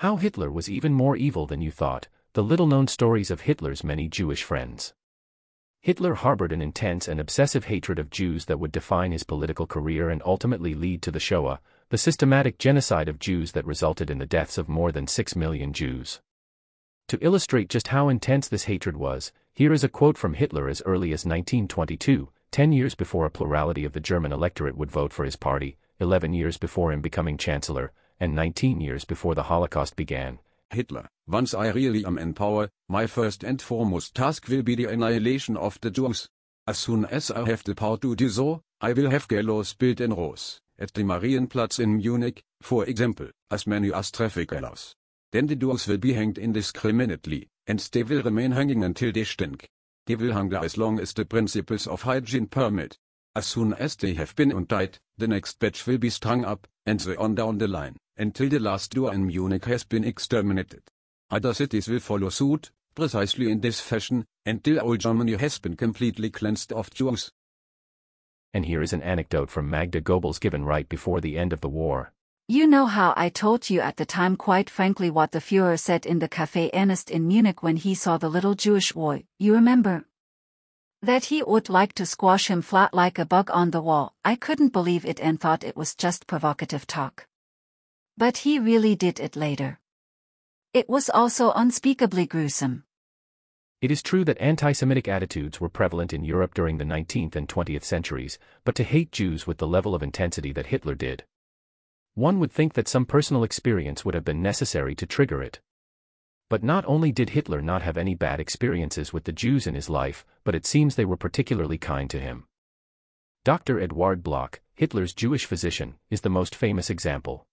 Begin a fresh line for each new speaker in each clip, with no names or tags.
How Hitler was even more evil than you thought, the little-known stories of Hitler's many Jewish friends. Hitler harbored an intense and obsessive hatred of Jews that would define his political career and ultimately lead to the Shoah, the systematic genocide of Jews that resulted in the deaths of more than 6 million Jews. To illustrate just how intense this hatred was, here is a quote from Hitler as early as 1922, 10 years before a plurality of the German electorate would vote for his party, 11 years before him becoming chancellor, and 19 years before the Holocaust began.
Hitler, once I really am in power, my first and foremost task will be the annihilation of the Jews. As soon as I have the power to do so, I will have gallows built in Roos, at the Marienplatz in Munich, for example, as many as traffic allows. Then the Jews will be hanged indiscriminately, and they will remain hanging until they stink. They will hang there as long as the principles of hygiene permit. As soon as they have been untied, the next batch will be strung up, and so on down the line until the last Jew er in Munich has been exterminated. Other cities will follow suit, precisely in this fashion, until all Germany has been completely cleansed of Jews.
And here is an anecdote from Magda Goebbels given right before the end of the war.
You know how I told you at the time quite frankly what the Fuhrer said in the Café Ernest in Munich when he saw the little Jewish boy, you remember? That he would like to squash him flat like a bug on the wall, I couldn't believe it and thought it was just provocative talk. But he really did it later. It was also unspeakably gruesome.
It is true that anti-Semitic attitudes were prevalent in Europe during the 19th and 20th centuries, but to hate Jews with the level of intensity that Hitler did. One would think that some personal experience would have been necessary to trigger it. But not only did Hitler not have any bad experiences with the Jews in his life, but it seems they were particularly kind to him. Dr. Eduard Bloch, Hitler's Jewish physician, is the most famous example.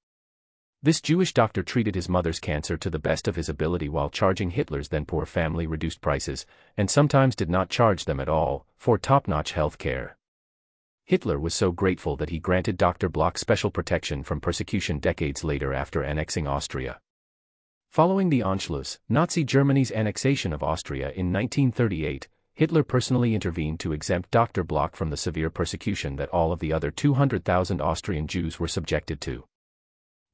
This Jewish doctor treated his mother's cancer to the best of his ability while charging Hitler's then poor family reduced prices, and sometimes did not charge them at all, for top-notch health care. Hitler was so grateful that he granted Dr. Bloch special protection from persecution decades later after annexing Austria. Following the Anschluss, Nazi Germany's annexation of Austria in 1938, Hitler personally intervened to exempt Dr. Bloch from the severe persecution that all of the other 200,000 Austrian Jews were subjected to.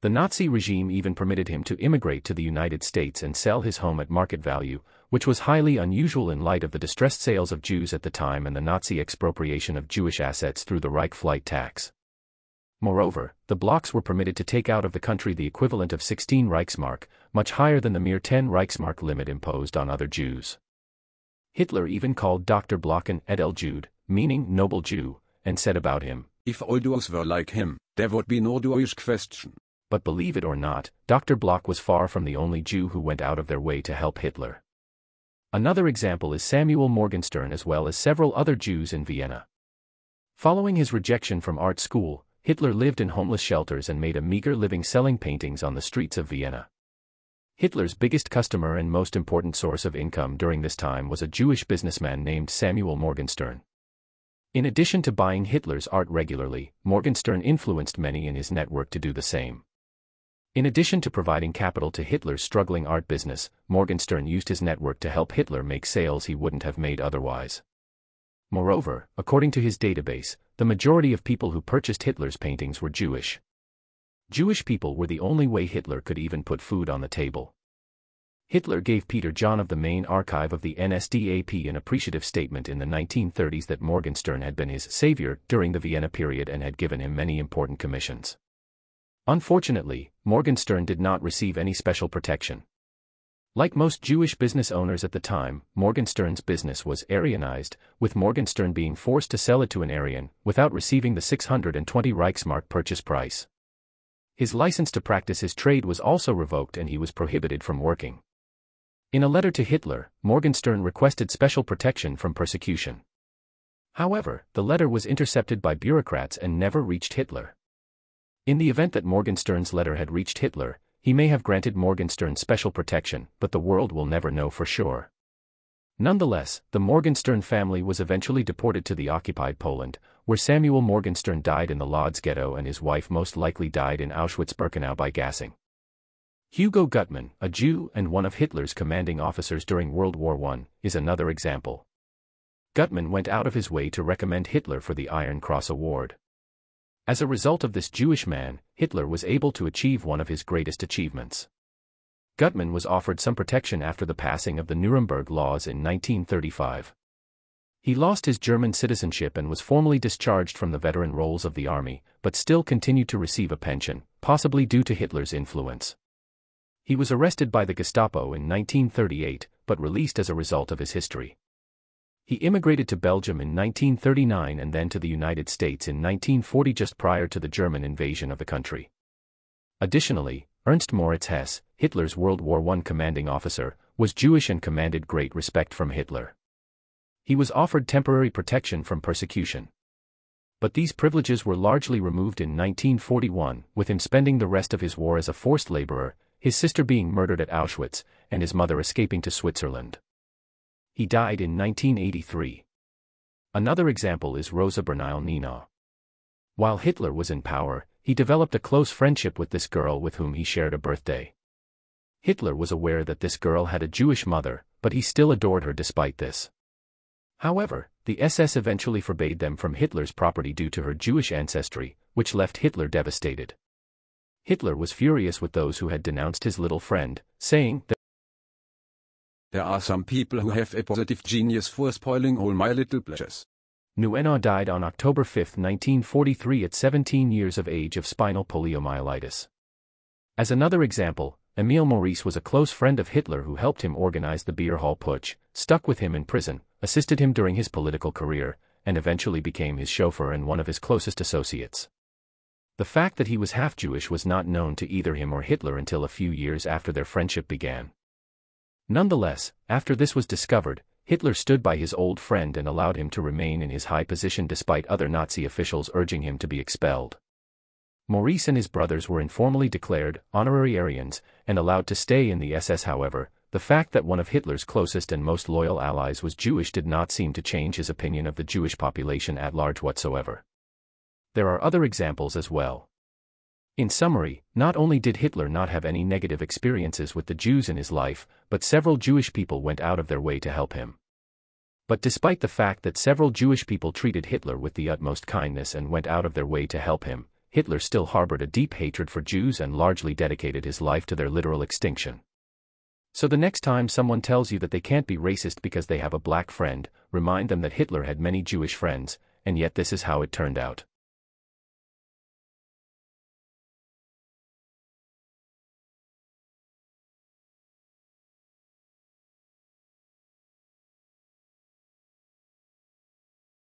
The Nazi regime even permitted him to immigrate to the United States and sell his home at market value, which was highly unusual in light of the distressed sales of Jews at the time and the Nazi expropriation of Jewish assets through the Reich flight tax. Moreover, the Blochs were permitted to take out of the country the equivalent of 16 Reichsmark, much higher than the mere 10 Reichsmark limit imposed on other Jews. Hitler even called Dr. Bloch an Edel Jude, meaning noble Jew, and said about him,
If all Jews were like him, there would be no Jewish question.
But believe it or not, Dr. Bloch was far from the only Jew who went out of their way to help Hitler. Another example is Samuel Morgenstern as well as several other Jews in Vienna. Following his rejection from art school, Hitler lived in homeless shelters and made a meager living selling paintings on the streets of Vienna. Hitler's biggest customer and most important source of income during this time was a Jewish businessman named Samuel Morgenstern. In addition to buying Hitler's art regularly, Morgenstern influenced many in his network to do the same. In addition to providing capital to Hitler's struggling art business, Morgenstern used his network to help Hitler make sales he wouldn't have made otherwise. Moreover, according to his database, the majority of people who purchased Hitler's paintings were Jewish. Jewish people were the only way Hitler could even put food on the table. Hitler gave Peter John of the main archive of the NSDAP an appreciative statement in the 1930s that Morgenstern had been his savior during the Vienna period and had given him many important commissions. Unfortunately, Morgenstern did not receive any special protection. Like most Jewish business owners at the time, Morgenstern's business was Aryanized, with Morgenstern being forced to sell it to an Aryan without receiving the 620 Reichsmark purchase price. His license to practice his trade was also revoked and he was prohibited from working. In a letter to Hitler, Morgenstern requested special protection from persecution. However, the letter was intercepted by bureaucrats and never reached Hitler. In the event that Morgenstern's letter had reached Hitler, he may have granted Morgenstern special protection, but the world will never know for sure. Nonetheless, the Morgenstern family was eventually deported to the occupied Poland, where Samuel Morgenstern died in the Lodz ghetto and his wife most likely died in Auschwitz-Birkenau by gassing. Hugo Gutmann, a Jew and one of Hitler's commanding officers during World War I, is another example. Gutmann went out of his way to recommend Hitler for the Iron Cross Award. As a result of this Jewish man, Hitler was able to achieve one of his greatest achievements. Gutmann was offered some protection after the passing of the Nuremberg Laws in 1935. He lost his German citizenship and was formally discharged from the veteran rolls of the army, but still continued to receive a pension, possibly due to Hitler's influence. He was arrested by the Gestapo in 1938, but released as a result of his history. He immigrated to Belgium in 1939 and then to the United States in 1940 just prior to the German invasion of the country. Additionally, Ernst Moritz Hess, Hitler's World War I commanding officer, was Jewish and commanded great respect from Hitler. He was offered temporary protection from persecution. But these privileges were largely removed in 1941, with him spending the rest of his war as a forced laborer, his sister being murdered at Auschwitz, and his mother escaping to Switzerland. He died in 1983. Another example is Rosa Bernile Nienau. While Hitler was in power, he developed a close friendship with this girl with whom he shared a birthday. Hitler was aware that this girl had a Jewish mother, but he still adored her despite this. However, the SS eventually forbade them from Hitler's property due to her Jewish ancestry, which left Hitler devastated. Hitler was furious with those who had denounced his little friend, saying that
There are some people who have a positive genius for spoiling all my little pleasures.
Nienau died on October 5, 1943 at 17 years of age of spinal poliomyelitis. As another example, Emil Maurice was a close friend of Hitler who helped him organize the beer hall putsch, stuck with him in prison, assisted him during his political career, and eventually became his chauffeur and one of his closest associates. The fact that he was half Jewish was not known to either him or Hitler until a few years after their friendship began. Nonetheless, after this was discovered, Hitler stood by his old friend and allowed him to remain in his high position despite other Nazi officials urging him to be expelled. Maurice and his brothers were informally declared honorary Aryans and allowed to stay in the SS however, the fact that one of Hitler's closest and most loyal allies was Jewish did not seem to change his opinion of the Jewish population at large whatsoever. There are other examples as well. In summary, not only did Hitler not have any negative experiences with the Jews in his life, but several Jewish people went out of their way to help him. But despite the fact that several Jewish people treated Hitler with the utmost kindness and went out of their way to help him, Hitler still harbored a deep hatred for Jews and largely dedicated his life to their literal extinction. So the next time someone tells you that they can't be racist because they have a black friend, remind them that Hitler had many Jewish friends, and yet this is how it turned out.